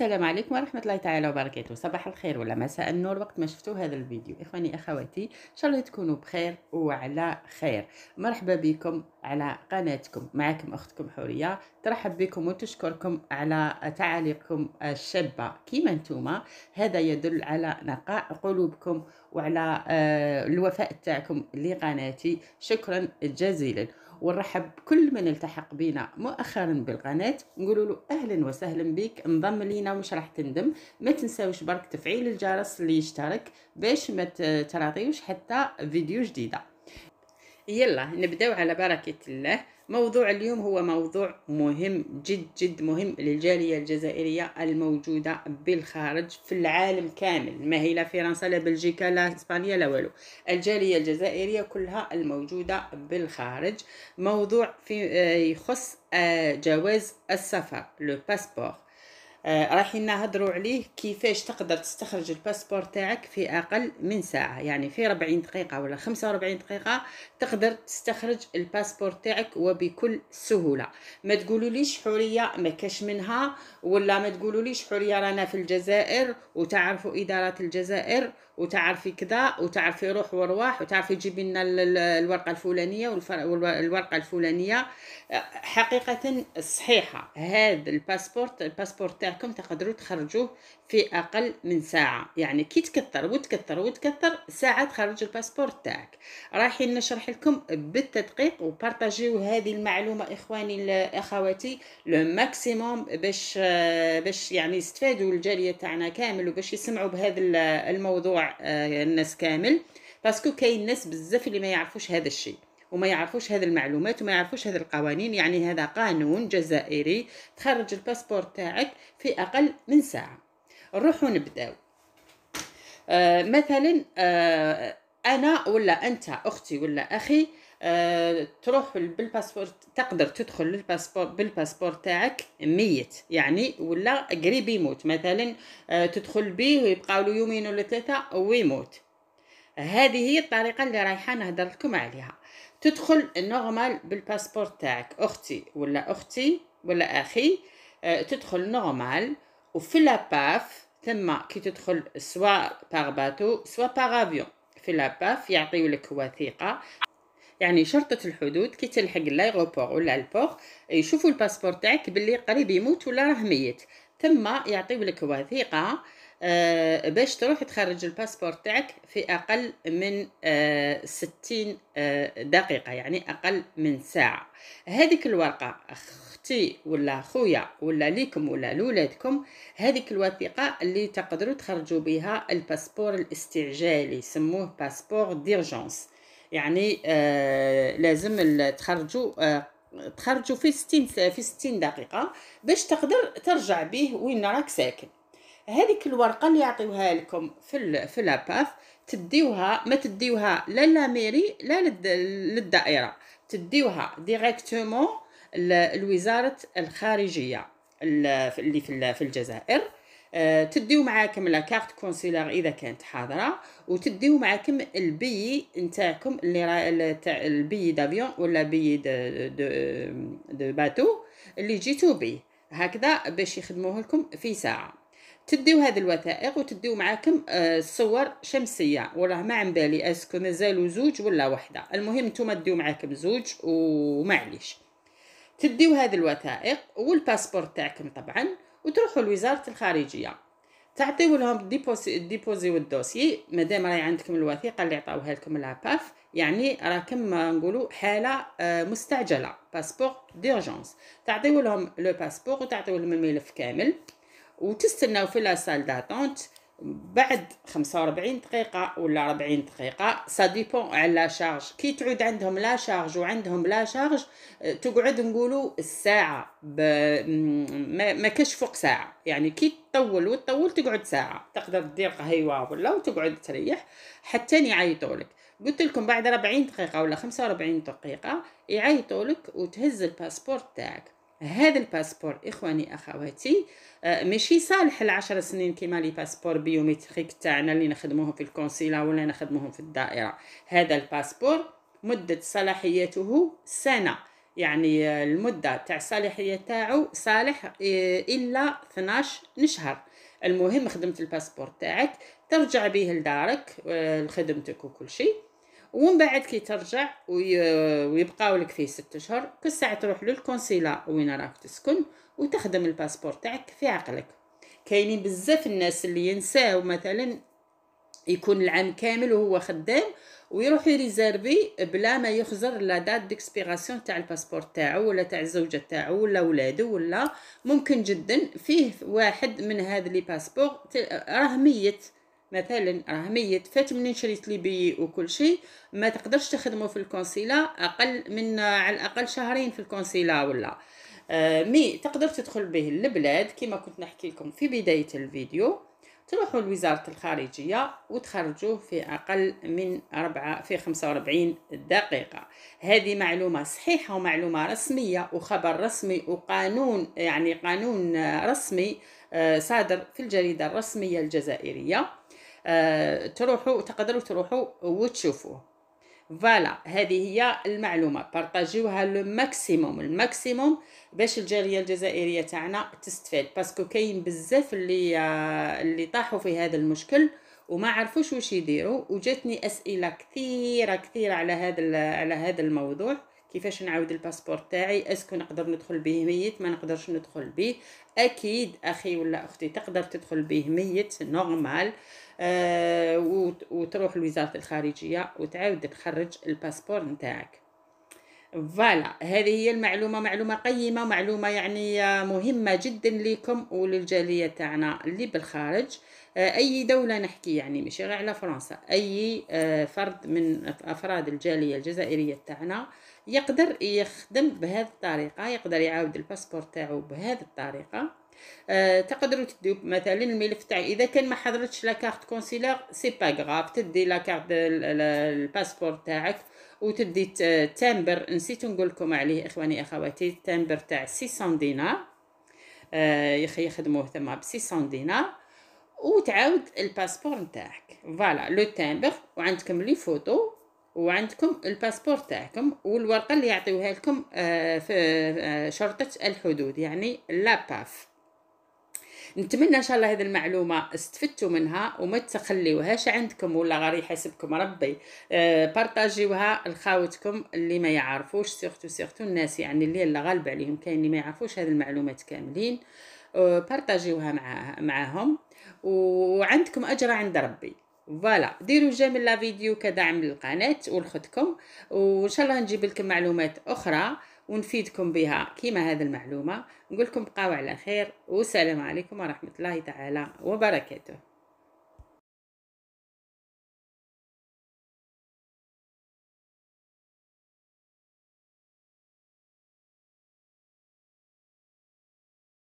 السلام عليكم ورحمة الله تعالى وبركاته. صباح الخير ولا مساء النور وقت ما شفتوا هذا الفيديو. إخواني أخواتي إن شاء الله تكونوا بخير وعلى خير. مرحبا بكم على قناتكم. معكم أختكم حورية. ترحب بكم وتشكركم على تعاليقكم الشابة. كيما نتوما هذا يدل على نقاء قلوبكم وعلى آه، الوفاء تاعكم لقناتي. شكرا جزيلا. ونرحب بكل من التحق بنا مؤخرا بالقناة. نقول له أهلا وسهلا بك. انضم لينا ومش راح تندم. ما تنساوش برك تفعيل الجرس اللي يشترك باش ما تراطيوش حتى فيديو جديدة. يلا نبداو على بركة الله. موضوع اليوم هو موضوع مهم جد جد مهم للجالية الجزائرية الموجودة بالخارج في العالم كامل. ما هي لا فرنسا لا بلجيكا لا إسبانيا لا والو. الجالية الجزائرية كلها الموجودة بالخارج. موضوع في آه، يخص آه، جواز السفر لو باسبور آه رايحين نهضروا عليه كيفاش تقدر تستخرج الباسبور تاعك في أقل من ساعة. يعني في 40 دقيقة ولا 45 دقيقة تقدر تستخرج الباسبور تاعك وبكل سهولة. ما تقولوليش حوريه ما كاش منها ولا ما تقولوليش حوريه رانا في الجزائر وتعرفوا إدارة الجزائر وتعرفي كذا وتعرفي روح ورواح وتعرفي تجيبي لنا الورقة الفلانية والورقه الفلانية. حقيقة صحيحة هذا الباسبورت الباسبورت تاعكم تقدروا تخرجوه في أقل من ساعة. يعني كي تكثر وتكثر وتكثر ساعة تخرج الباسبورت تاعك. رايحين نشرح لكم بالتدقيق و partagez هذه المعلومة إخواني أخواتي le maximum باش باش يعني يستفادوا الجالية تاعنا كامل وباش يسمعوا بهذا الموضوع. آه، الناس كامل parce que كاين ناس بزاف اللي ما يعرفوش هذا الشيء وما يعرفوش هذه المعلومات وما يعرفوش هذه القوانين يعني هذا قانون جزائري تخرج الباسبور تاعك في أقل من ساعة. نروحوا نبداو. آه مثلا آه أنا ولا أنت أختي ولا أخي تروح بالباسبور تقدر تدخل للباسبور بالباسبور تاعك ميت يعني ولا قريب يموت. مثلا آه تدخل به ويبقى له يومين ولا ثلاثة ويموت. هذه هي الطريقة اللي رايحة نهضر لكم عليها. تدخل normal بالباسبور تاعك أختي ولا أختي ولا أخي. آه تدخل normal وفي la PAF ثم كي تدخل soit par bateau soit par avion في la PAF يعطيو لك وثيقه يعني شرطة الحدود كي تلحق l'aéroport ولا ال port يشوفوا الباسبور تاعك باللي قريب يموت ولا راه ميت. ثم يعطيو لك وثيقة آه باش تروح تخرج الباسبور تاعك في أقل من آه ستين آه دقيقة يعني أقل من ساعة. هذيك الورقة أختي ولا خويا ولا ليكم ولا لولادكم هذيك الوثيقة اللي تقدروا تخرجوا بها الباسبور الاستعجالي سموه passeport d'urgence. يعني آه لازم تخرجوا آه تخرجوا في 60 في 60 دقيقة باش تقدر ترجع به وين راك ساكن. هذيك الورقة اللي يعطيوها لكم في في la PAF تديوها ما تديوها لا la mairie لا للدائرة تديوها directement لوزارة الخارجية اللي في الجزائر. تديو معاكم la carte consulaire إذا كانت حاضرة وتديو معاكم ال billet نتاعكم اللي ال billet d'avion ولا billet de, de, de bateau اللي جيتو بيه. هكذا باش يخدموه لكم في ساعة. تديو هذه الوثائق وتديو معاكم آه، صور شمسية وراه ما على بالي est-ce que مازالوا زوج ولا وحدة. المهم نتوما ديو معاكم زوج ومعليش. تديو هذه الوثائق والباسبور تاعكم طبعا وتروحوا لوزارة الخارجية. تعطيو لهم déposez déposez ال dossier مادام راهي عندكم الوثيقة اللي عطاوها لكم la PAF يعني راكم نقولوا حالة آه، مستعجلة. passeport d'urgence تعطيو لهم le passeport وتعطيو لهم الملف كامل. وتستناو في la salle d'attente بعد 45 دقيقة ولا 40 دقيقة ça dépend على la charge كي تعود عندهم la charge وعندهم la charge تقعد نقولوا الساعة ب... ما, ما كاش فوق ساعة. يعني كي تطول وتطول تقعد ساعة. تقدر دير قهيوة ولا وتقعد تريح حتى يعيطوا لك قلت لكم بعد 40 دقيقة ولا 45 دقيقة يعيطوا لك وتهز الباسبور تاعك. هذا الباسبور إخواني أخواتي آه، ماشي صالح العشر سنين كيما les passeports biométriques تاعنا اللي نخدموهم في ال consulat ولا نخدموهم في الدائرة. هذا الباسبور مدة صلاحيته سنة. يعني المدة تاع الصلاحية تاعو صالح إلا 12 نشهر المهم خدمت الباسبور تاعك ترجع به لدارك لخدمتك وكل شيء. ومن بعد كي ترجع ويبقاو لك فيه ست اشهر كل ساعة تروح لل consulat وين راك تسكن وتخدم الباسبور تاعك في عقلك. كاينين بزاف الناس اللي ينساو مثلا يكون العام كامل وهو خدام ويروح ي réserver بلا ما يخزر la date d'expiration تاع الباسبور تاعو ولا تاع الزوجة تاعو ولا ولادو ولا. ممكن جدا فيه واحد من هذا les passeports راه ميت. مثلا راه ميت فات منين شريت لي بي وكل شيء ما تقدرش تخدمه في ال consulat أقل من على الأقل شهرين في ال consulat ولا. آه mais تقدر تدخل به البلاد كما كنت نحكي لكم في بداية الفيديو. تروحوا لوزارة الخارجية وتخرجوه في أقل من أربعة في خمسة وأربعين دقيقة. هذه معلومة صحيحة ومعلومة رسمية وخبر رسمي وقانون يعني قانون رسمي آه، صادر في الجريدة الرسمية الجزائرية. تروحوا تقدروا تروحوا وتشوفوه. voilà هذه هي المعلومة. partagez ها le maximum. ال maximum باش الجالية الجزائرية تاعنا تستفاد parce que كاين بزاف اللي اللي طاحوا في هذا المشكل وما عرفوش واش يديروا وجاتني أسئلة كثيرة كثيرة على هذا على هذا الموضوع. كيفاش نعاود الباسبور تاعي؟ est-ce que نقدر ندخل به ميت؟ ما نقدرش ندخل به. أكيد أخي ولا أختي تقدر تدخل به ميت normal آه وتروح لوزارة الخارجية وتعاود تخرج الباسبور نتاعك. voilà هذه هي المعلومة. معلومة قيمة معلومة يعني مهمة جدا لكم وللجالية تاعنا اللي بالخارج. آه، أي دولة نحكي يعني مش غير على فرنسا. أي آه، فرد من أفراد الجالية الجزائرية تاعنا يقدر يخدم بهذه الطريقة يقدر يعاود ال passeport تاعو بهذه الطريقة. أه تقدروا تديو مثلا الملف تاعي. إذا كان ما حضرتش la carte consulaire c'est pas grave تدي la carte ال passeport تاعك وتدي timbre. نسيت نقول لكم عليه إخواني أخواتي timbre تاع 600 دينار. أه يخدموه ثما ب 600 دينار. وتعاود ال passeport نتاعك. Voilà le timbre وعندكم les photos وعندكم ال passeport تاعكم والورقة اللي يعطيوها لكم آه، في آه، شرطة الحدود يعني la PAF نتمنى إن شاء الله هذه المعلومة استفدتوا منها وما تخليوهاش عندكم ولا غير يحسبكم ربي. آه، بارطاجيوها لخاوتكم اللي ما يعرفوش surtout surtout الناس يعني اللي لا غالب عليهم كاين اللي ما يعرفوش هذه المعلومات كاملين. بارطاجيوها مع معاهم. وعندكم أجر عند ربي. فوالا. ديروا جيم لا فيديو كدعم للقناه ولخدكم وإن شاء الله نجيب لكم معلومات أخرى ونفيدكم بها. كيما هذه المعلومة نقول لكم بقاو على خير والسلام عليكم ورحمة الله تعالى وبركاته.